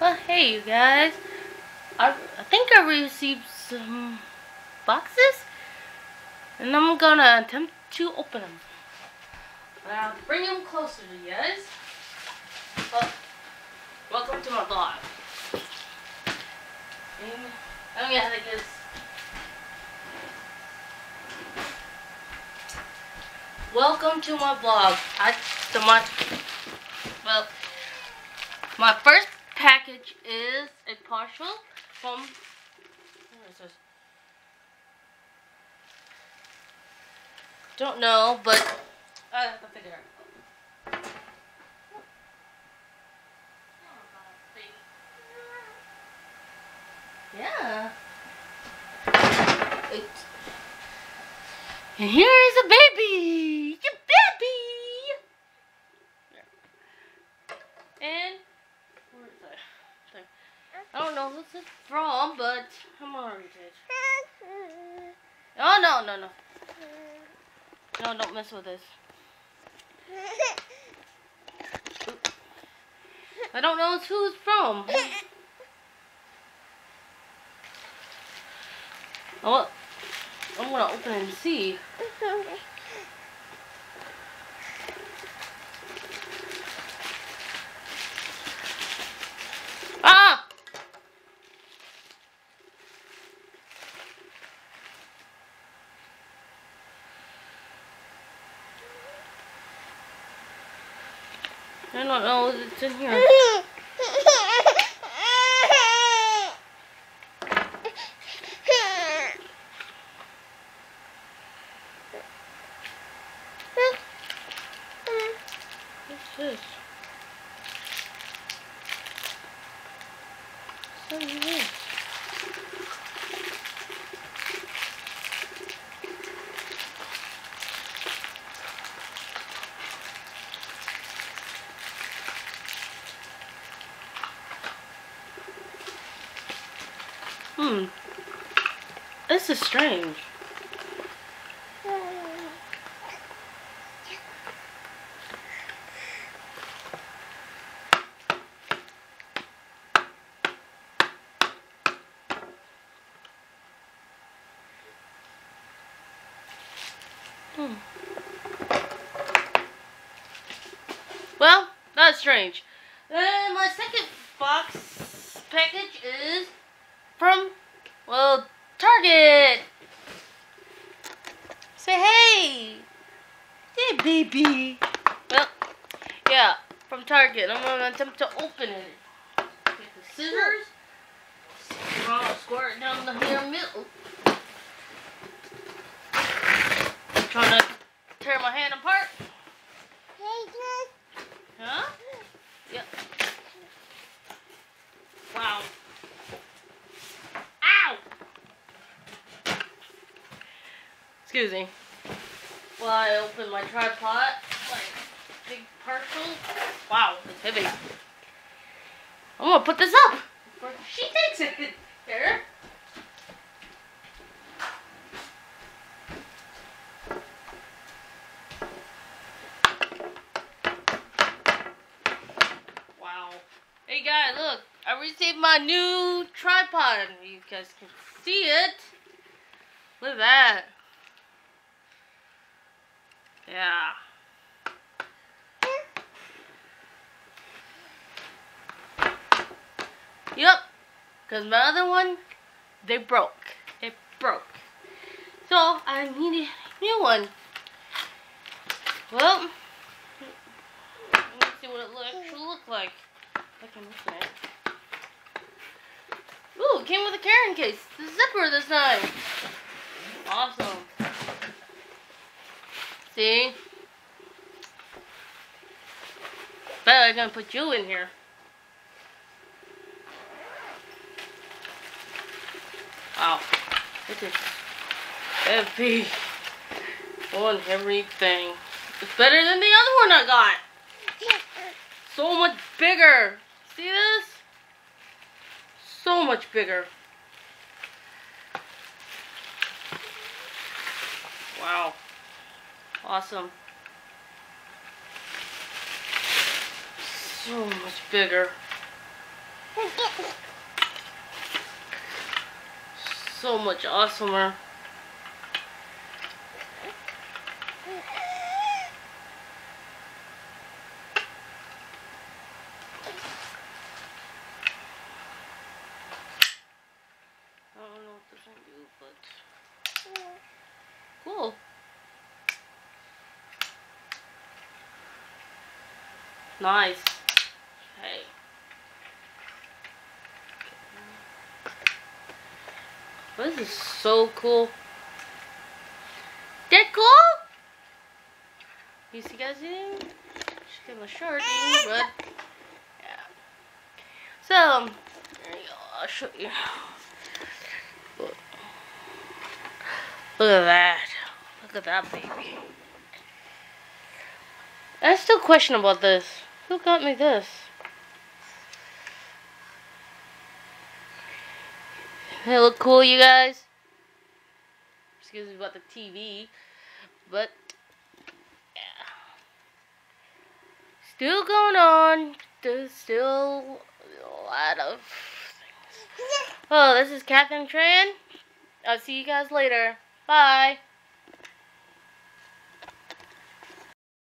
Well, hey, you guys. I, I think I received some boxes, and I'm gonna attempt to open them. Now, bring them closer to you guys. Well, welcome to my vlog. And I'm gonna have to Welcome to my vlog. I the my well my first package is a parcel from? Don't know, but I have to figure out. Yeah. And here is a baby! A baby! And I don't know who this is from, but I'm gonna. Oh no, no, no. No, don't mess with this. I don't know who it's from. Oh, I'm gonna open and see. I don't know what's in here. What's this? What's in? Hmm. This is strange. Hmm. Well, that's strange. And my second box package is from, well, Target. Say hey. Hey, baby. Well, yeah, from Target. I'm going to attempt to open it. Get the scissors. I'll squirt it down the here middle. Trying to tear my hand apart. Excuse me. While I open my tripod, like big parcel. Wow, it's heavy. I'm gonna put this up before she takes it. Here. Wow. Hey guys, look. I received my new tripod. You guys can see it. Look at that. Yeah. Yep. Because my other one, they broke. It broke. So, I need a new one. Well, let's see what it actually look like. I can open it. Ooh, it came with a carrying case. The zipper this time. Awesome. See? Bet I'm gonna put you in here. Wow. This is heavy. One everything. It's better than the other one I got. So much bigger. See this? So much bigger. Wow. Awesome. So much bigger. So much awesomer. I don't know what this one do, but cool. Nice. Hey. This is so cool. That cool? You see guys eating? She's getting a shirt but yeah. So um, there you go. I'll show you. Look at that. Look at that baby. I still question about this. Who got me this? They look cool, you guys. Excuse me about the TV. But, yeah. Still going on. There's still a lot of things. Oh, this is Catherine Tran. I'll see you guys later. Bye.